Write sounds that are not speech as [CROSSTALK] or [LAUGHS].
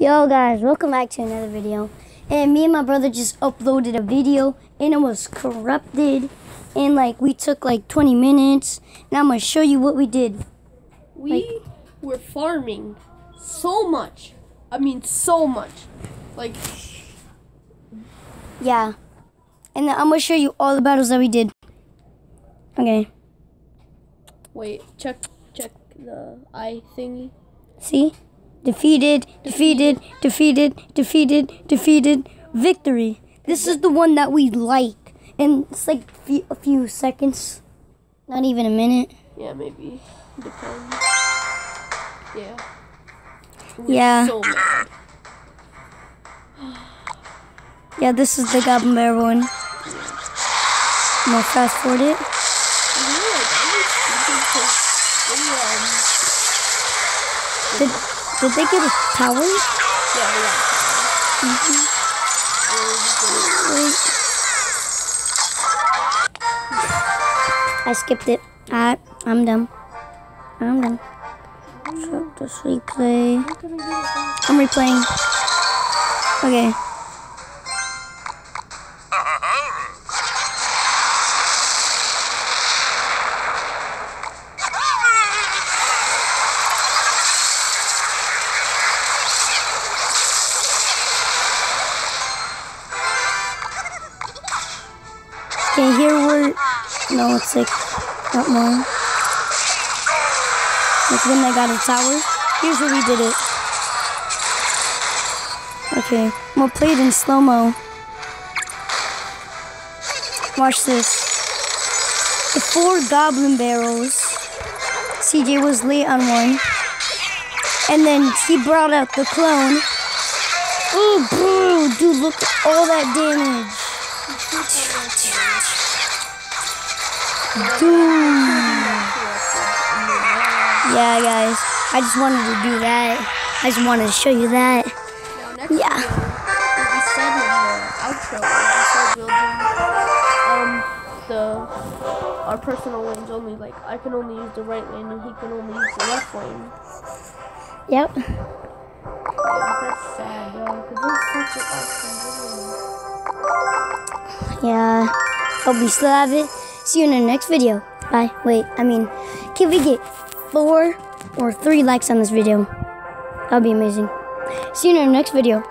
Yo guys, welcome back to another video. And me and my brother just uploaded a video and it was corrupted. And like we took like 20 minutes. And I'm gonna show you what we did. We were farming so much. I mean, so much. Like, Yeah. And then I'm gonna show you all the battles that we did. Okay. wait, check, check the eye thingy. See? Defeated, defeated, defeated, defeated, defeated, victory. This is the one that we like. And it's like a few seconds. Not even a minute. Yeah, maybe. Depends. Yeah. We're Yeah. So. Yeah, this is the Goblin Barrel one. I'm gonna fast forward it. You know, like, I was thinking 'cause when, Did, did they get a tower? yeah, we got Mm-hmm. Wait. I skipped it. Alright, I'm done. I'm done. So just replay. I'm replaying. Okay. [LAUGHS] Okay, here we're. No, it's like not more. Like when they got a tower. Here's where we did it. Okay, gonna play it in slow mo. Watch this. The four goblin barrels. CJ was late on one. And then he brought out the clone. Oh, bro, dude, look at all that damage. Yeah, guys. I just wanted to do that. I just wanted to show you that. Now, Yeah. video, what we said in the outro, we started building um, the, our personal lanes only. Like, I can only use the right lane and he can only use the left lane. Yep. Yeah, that's sad, bro. Because such an awesome video. Yeah. Hope we still have it. See you in the next video. Bye. Wait, I mean, can we get four or three likes on this video? That'd be amazing. See you in the next video.